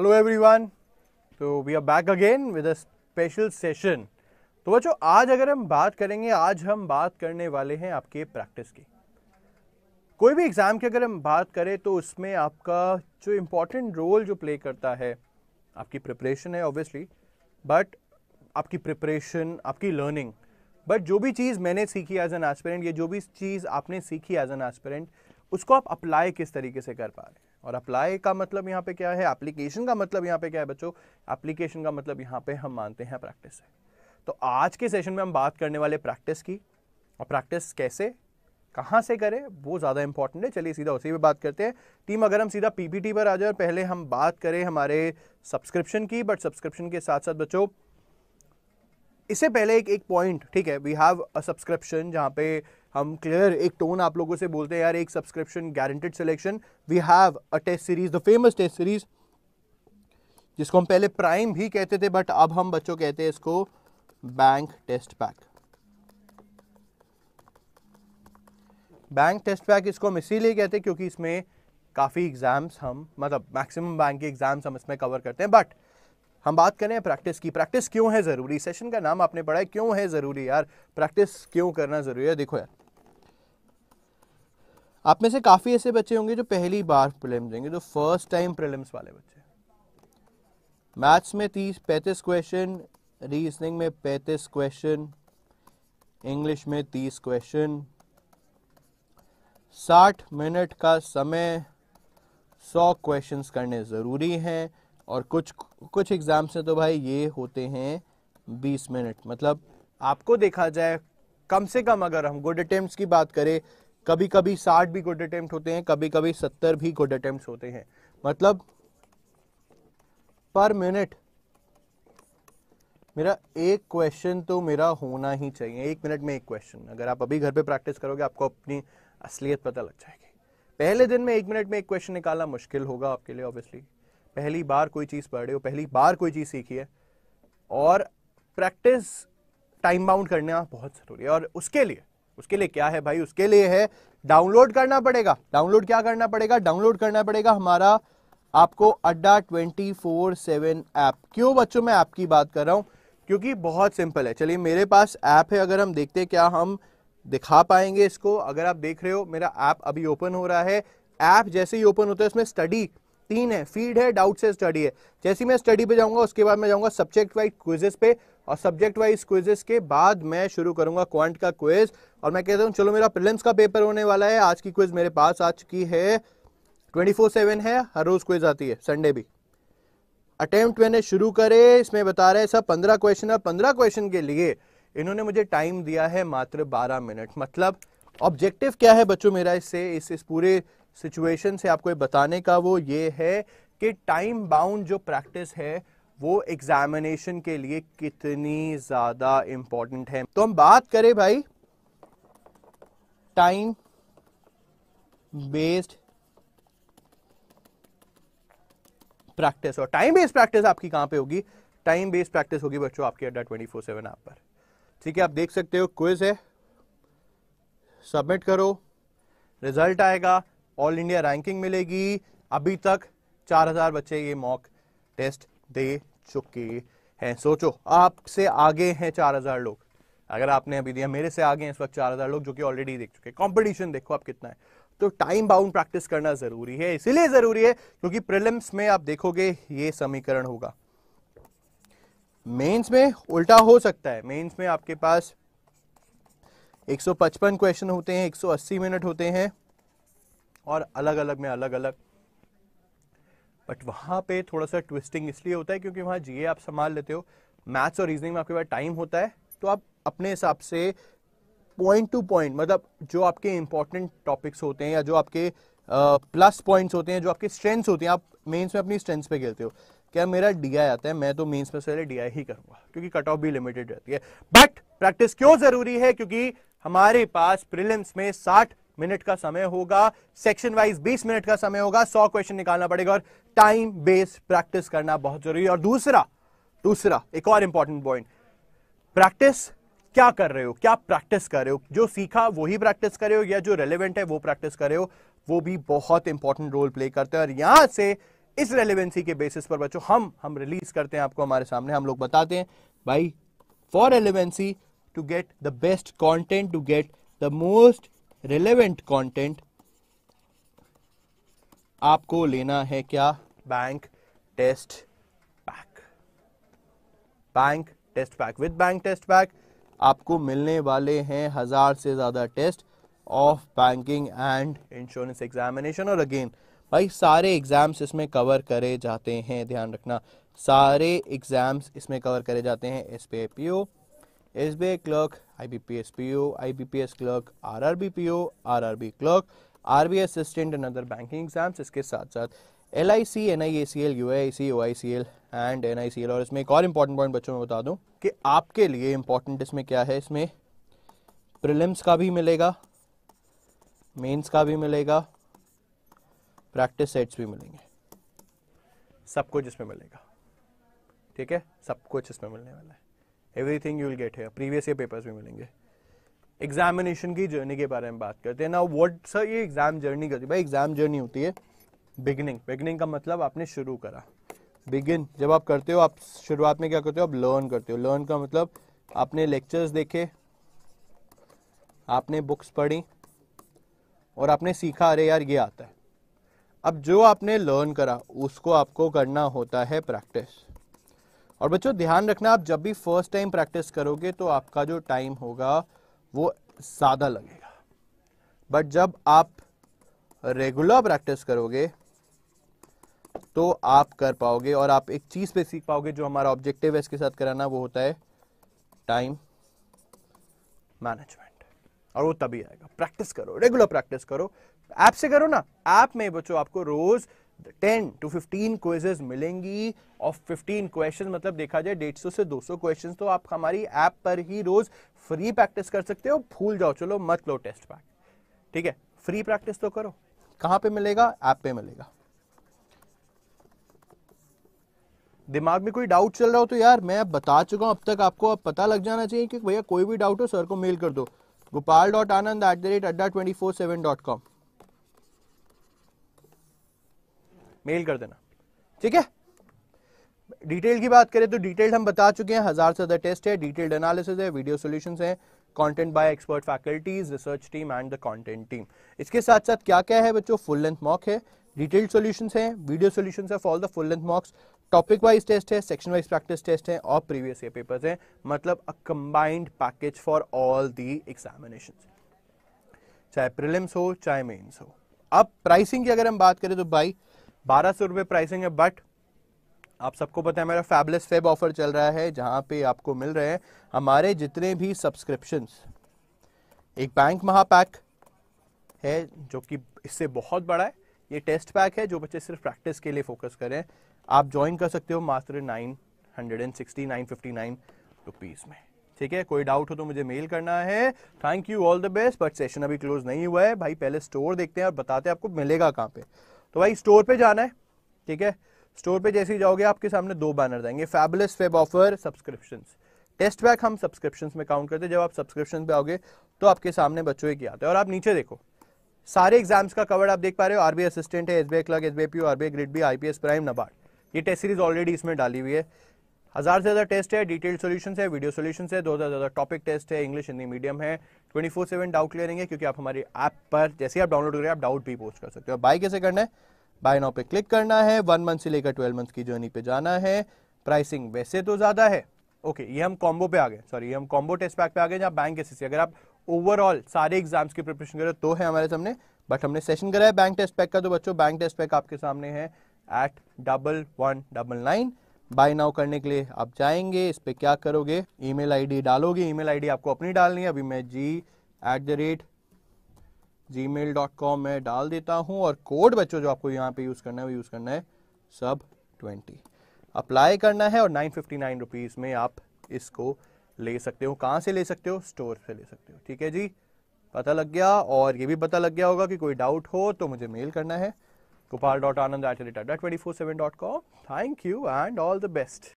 Hello everyone तो we are back again with a special session तो बच्चों, आज अगर हम बात करेंगे, आज हम बात करने वाले हैं आपके प्रैक्टिस की। कोई भी एग्ज़ाम की अगर हम बात करें तो उसमें आपका जो इम्पोर्टेंट रोल जो प्ले करता है, आपकी प्रिपरेशन है ऑब्वियसली बट आपकी प्रिपरेशन आपकी लर्निंग बट जो भी चीज़ मैंने सीखी एज एन एस्पिरेंट या जो भी चीज़ आपने सीखी एज एन एस्पिरेंट उसको आप अप्लाई किस तरीके से कर पा रहे हैं? और अप्लाई का मतलब यहाँ पे क्या है? एप्लीकेशन का मतलब यहाँ पे क्या है बच्चों? एप्लीकेशन का मतलब यहाँ पे हम मानते हैं प्रैक्टिस है। तो आज के सेशन में हम बात करने वाले प्रैक्टिस की और प्रैक्टिस कैसे, कहाँ से करें, वो ज़्यादा इंपॉर्टेंट है। चलिए सीधा उसी पे बात करते हैं। टीम अगर हम सीधा पीपीटी पर आ जाए पहले हम बात करें हमारे सब्सक्रिप्शन की बट सब्सक्रिप्शन के साथ साथ बच्चों, इससे पहले एक एक पॉइंट ठीक है? वी हैव अ सब्सक्रिप्शन जहाँ पे हम क्लियर एक टोन आप लोगों से बोलते हैं, यार, एक subscription guaranteed selection we have a test series the famous test series जिसको हम पहले प्राइम भी कहते थे बट अब हम बच्चों कहते हैं इसको bank test pack bank test pack इसको हम इसीलिए कहते हैं क्योंकि इसमें काफ़ी एग्ज़ाम्स हम मतलब मैक्सिमम बैंक के एग्ज़ाम्स हम इसमें कवर करते हैं. बट हम बात करें प्रैक्टिस की. प्रैक्टिस क्यों है ज़रूरी? सेशन का नाम आपने पढ़ा है, क्यों है ज़रूरी? यार प्रैक्टिस क्यों करना ज़रूरी है? देखो यार आप में से काफ़ी ऐसे बच्चे होंगे जो पहली बार प्रिलिम्स देंगे, जो फ़र्स्ट टाइम प्रिलिम्स वाले बच्चे मैथ्स में तीस, पैंतीस क्वेश्चन रीजनिंग में पैंतीस क्वेश्चन इंग्लिश में तीस क्वेश्चन साठ मिनट का समय, सौ क्वेश्चंस करने ज़रूरी हैं और कुछ कुछ एग्ज़ाम्स में तो भाई ये होते हैं बीस मिनट मतलब आपको देखा जाए, कम से कम अगर हम गुड अटेम्प्ट की बात करें कभी कभी साठ भी गुड अटेम्प्ट होते हैं कभी कभी सत्तर भी गुड अटेम्प्ट होते हैं। मतलब पर मिनट मेरा एक क्वेश्चन तो मेरा होना ही चाहिए। एक मिनट में एक क्वेश्चन अगर आप अभी घर पे प्रैक्टिस करोगे, आपको अपनी असलियत पता लग जाएगी। पहले दिन में एक मिनट में एक क्वेश्चन निकालना मुश्किल होगा आपके लिए ऑब्वियसली पहली बार कोई चीज़ पढ़ हो, पहली बार कोई चीज़ सीखी है। और प्रैक्टिस टाइम बाउंड करना बहुत ज़रूरी है। और उसके लिए उसके लिए क्या है भाई? उसके लिए है डाउनलोड करना पड़ेगा। डाउनलोड क्या करना पड़ेगा? डाउनलोड करना पड़ेगा हमारा आपको अड्डा ट्वेंटी फोर सेवन ऐप क्यों बच्चों मैं ऐप की बात कर रहा हूँ? क्योंकि बहुत सिंपल है। चलिए, मेरे पास ऐप है। अगर हम देखते क्या हम दिखा पाएँगे इसको। अगर आप देख रहे हो, मेरा ऐप अभी ओपन हो रहा है। ऐप जैसे ही ओपन होता है, उसमें स्टडी तीन है। फ़ीड है डाउट से स्टडी है। जैसे मैं स्टडी पे जाऊँगा, उसके बाद मैं जाऊँगा सब्जेक्ट वाइज क्विजेस पे। और सब्जेक्ट वाइज क्विजेस के बाद मैं शुरू करूँगा क्वांट का क्विज और मैं कहता हूँ, चलो मेरा प्रिलिम्स का पेपर होने वाला है। आज की क्विज मेरे पास आ चुकी है। ट्वेंटी फोर सेवन है, हर रोज क्विज आती है संडे भी। अटेम्प्ट मैंने शुरू करे, इसमें बता रहे सब पंद्रह क्वेश्चन है पंद्रह क्वेश्चन के लिए इन्होंने मुझे टाइम दिया है मात्र बारह मिनट मतलब ऑब्जेक्टिव क्या है बच्चों मेरा इससे, इस इस पूरे सिचुएशन से आपको बताने का वो ये है कि टाइम बाउंड जो प्रैक्टिस है वो एग्जामिनेशन के लिए कितनी ज़्यादा इंपॉर्टेंट है। तो हम बात करें भाई टाइम बेस्ड प्रैक्टिस और टाइम बेस्ड प्रैक्टिस आपकी कहाँ पे होगी? टाइम बेस्ड प्रैक्टिस होगी बच्चों आपकी अड्डा ट्वेंटी फोर सेवन ऐप पर। ठीक है, आप देख सकते हो क्विज है। सबमिट करो। रिज़ल्ट आएगा ऑल इंडिया रैंकिंग मिलेगी। अभी तक 4000 बच्चे ये मॉक टेस्ट दे चुके हैं। सोचो, आपसे आगे हैं 4000 लोग। अगर आपने अभी दिया, मेरे से आगे हैं इस वक्त 4000 लोग, जो कि ऑलरेडी देख चुके कंपटीशन देखो आप कितना है। तो टाइम बाउंड प्रैक्टिस करना ज़रूरी है, इसीलिए ज़रूरी है, क्योंकि प्रिलिम्स में आप देखोगे ये समीकरण होगा। मेंस में उल्टा हो सकता है। मेंस में आपके पास 155 क्वेश्चन होते हैं 180 मिनट होते हैं, और अलग अलग में अलग अलग बट वहाँ पे थोड़ा सा ट्विस्टिंग इसलिए होता है क्योंकि वहाँ जीए आप संभाल लेते हो। मैथ्स और रीजनिंग में आपके पास टाइम होता है तो आप अपने हिसाब से पॉइंट टू पॉइंट मतलब जो आपके इंपॉर्टेंट टॉपिक्स होते हैं या जो आपके प्लस पॉइंट्स होते हैं, जो आपके स्ट्रेंथ्स होते हैं, आप मेंस में अपनी स्ट्रेंथ्स पे खेलते हो। क्या मेरा डीआई आता है, मैं तो मेंस में पहले डीआई ही करूँगा, क्योंकि कट ऑफ़ भी लिमिटेड रहती है। बट प्रैक्टिस क्यों ज़रूरी है? क्योंकि हमारे पास प्रिलिम्स में 60 मिनट का समय होगा सेक्शन वाइज 20 मिनट का समय होगा 100 क्वेश्चन निकालना पड़ेगा और टाइम बेस्ड प्रैक्टिस करना बहुत ज़रूरी है। और दूसरा दूसरा, एक और इंपॉर्टेंट पॉइंट प्रैक्टिस क्या कर रहे हो? क्या प्रैक्टिस कर रहे हो? जो सीखा वही प्रैक्टिस कर रहे हो या जो रेलिवेंट है वो प्रैक्टिस कर रहे हो? वो भी बहुत इंपॉर्टेंट रोल प्ले करते हैं। और यहाँ से इस रेलिवेंसी के बेसिस पर बच्चों, हम हम रिलीज़ करते हैं आपको हमारे सामने, हम लोग बताते हैं, भाई for relevancy to get the best content to get the most relevant content आपको लेना है क्या? Bank test pack bank test pack with bank test pack आपको मिलने वाले हैं हज़ार से ज़्यादा test of banking and insurance examination और अगेन भाई, सारे एग्ज़ाम्स इसमें कवर करे जाते हैं, ध्यान रखना। सारे एग्ज़ाम्स इसमें कवर करे जाते हैं S P I P O S B I clerk I B P S P O I B P S clerk R R B P O R R B B assistant and other banking exams इसके साथ साथ L I C N I A C L U I C O I C L and N I C L और इसमें एक और important point बच्चों में बता दूँ कि आपके लिए इंपॉर्टेंट इसमें क्या है? इसमें प्रिलिम्स का भी मिलेगा मेंस का भी मिलेगा प्रैक्टिस सेट्स भी मिलेंगे। सब कुछ इसमें मिलेगा। ठीक है? सब कुछ इसमें मिलने वाला है। एवरीथिंग यू विल गेट है प्रीवियस ईयर पेपर्स भी मिलेंगे। एग्जामिनेशन की जर्नी के बारे में बात करते हैं। ना व्हाट सर ये एग्ज़ाम जर्नी करती है? भाई एग्ज़ाम जर्नी होती है बिगिनिंग बिगिनिंग का मतलब आपने शुरू करा। बिगिन जब आप करते हो, आप शुरुआत में क्या करते हो? आप लर्न करते हो। लर्न का मतलब आपने लेक्चर्स देखे, आपने बुक्स पढ़ी और आपने सीखा, अरे यार, ये आता है। अब जो आपने लर्न करा, उसको आपको करना होता है प्रैक्टिस और बच्चों, ध्यान रखना, आप जब भी फ़र्स्ट टाइम प्रैक्टिस करोगे तो आपका जो टाइम होगा, वो ज़्यादा लगेगा। बट जब आप रेगुलर प्रैक्टिस करोगे तो आप कर पाओगे और आप एक चीज़ पे सीख पाओगे जो हमारा ऑब्जेक्टिव है, इसके साथ कराना, वो होता है टाइम मैनेजमेंट और वो तभी आएगा। प्रैक्टिस करो रेगुलर प्रैक्टिस करो। ऐप से करो ना। ऐप में बच्चों, आपको रोज 10 टू 15 क्वेजेस मिलेंगी। और 15 क्वेश्चन मतलब देखा जाए 150 से 200 क्वेश्चंस तो आप हमारी ऐप पर ही रोज फ्री प्रैक्टिस कर सकते हो। भूल जाओ, चलो मत लो टेस्ट पैक ठीक है? फ्री प्रैक्टिस तो करो। कहाँ पे मिलेगा? ऐप पे मिलेगा। दिमाग में कोई डाउट चल रहा हो तो यार, मैं बता चुका हूँ, अब तक आपको अब पता लग जाना चाहिए कि भैया कोई भी डाउट हो सर को मेल कर दो। Gopal dot Anand at the rate Adda twenty four seven dot com mail कर देना। ठीक है? डिटेल की बात करें तो डिटेल्ड हम बता चुके हैं, हज़ार से ज़्यादा टेस्ट है डिटेल्ड एनालिसिस है वीडियो सोल्यूशन है content by expert faculties research team and the content team इसके साथ साथ क्या क्या है बच्चों? फुल लेंथ मॉक है डिटेल्ड सॉल्यूशंस हैं वीडियो सॉल्यूशंस है for the full length mocks topic wise test है सेक्शन वाइज प्रैक्टिस टेस्ट है और प्रीवियस ईयर पेपर्स हैं मतलब a combined package for all the examination चाहे प्रिलिम्स हो, चाहे मेंस हो। अब प्राइसिंग की अगर हम बात करें तो भाई बारह सौ रुपए प्राइसिंग है बट आप सबको पता है मेरा फैबलेस फेब ऑफ़र चल रहा है, जहाँ पे आपको मिल रहे हैं हमारे जितने भी सब्सक्रिप्शन एक बैंक महापैक है, जो कि इससे बहुत बड़ा है। ये टेस्ट पैक है, जो बच्चे सिर्फ़ प्रैक्टिस के लिए फोकस करें आप ज्वाइन कर सकते हो मात्र nine hundred and sixty nine fifty nine rupees में। ठीक है? कोई डाउट हो तो मुझे मेल करना है। Thank you all the best but session अभी क्लोज नहीं हुआ है। भाई, पहले स्टोर देखते हैं और बताते हैं आपको मिलेगा कहाँ पे। तो भाई स्टोर पे जाना है, ठीक है? स्टोर पे जैसे ही जाओगे, आपके सामने दो बैनर जाएँगे fabulous fab offer subscription test back हम सब्सक्रिप्शन में काउंट करते हैं। जब आप सब्सक्रिप्शन पे आओगे तो आपके सामने बच्चों के आते हैं। और आप नीचे देखो, सारे एग्ज़ाम्स का कवर आप देख पा रहे हो। आरबीआई असिस्टेंट है SBI clerk SBI P RBI grade B IPS prime NABARD ये टेस्ट सीरीज़ ऑलरेडी इसमें डाली हुई है। हज़ार से ज़्यादा टेस्ट है डिटेल सोल्यूशन है वीडियो सॉल्यूशंस है दो हज़ार ज़्यादा टॉपिक टेस्ट है इंग्लिश हिंदी मीडियम है। 24/7 डाउट क्लियरिंग है क्योंकि आप हमारी ऐप पर जैसे ही आप डाउनलोड करें आप डाउट भी पोस्ट कर सकते हो। बाय कैसे करना है? बाय नाउ पे क्लिक करना है। वन मंथ से लेकर ट्वेल्व मंथ की जर्नी पे जाना है। प्राइसिंग वैसे तो ज़्यादा है। ओके okay, ये हम कॉम्बो पे आ गए। सॉरी ये हम कॉम्बो टेस्ट पैक पे आ गए जहाँ बैंक एसएससी अगर आप ओवरऑल सारे एग्ज़ाम्स की प्रिपरेशन करें तो है हमारे सामने। बट हमने सेशन कराया बैंक टेस्ट पैक का। तो बच्चों बैंक टेस्ट पैक आपके सामने है। Eight double one double nine buy now करने के लिए आप जाएँगे, इस पर क्या करोगे? ईमेल आईडी डालोगे, ईमेल आईडी आपको अपनी डालनी है। अभी मैं G at the rate gmail dot com में डाल देता हूँ और कोड बच्चों, जो आपको यहाँ पे यूज़ करना है, वो यूज़ करना है सब ट्वेंटी अप्लाई करना है और नाइन फिफ्टी नाइन रुपीज़ में आप इसको ले सकते हो। कहाँ से ले सकते हो? स्टोर से ले सकते हो। ठीक है जी? पता लग गया और ये भी पता लग गया होगा कि कोई डाउट हो तो मुझे मेल करना है। gopal.anand at 247.com. Thank you and all the best.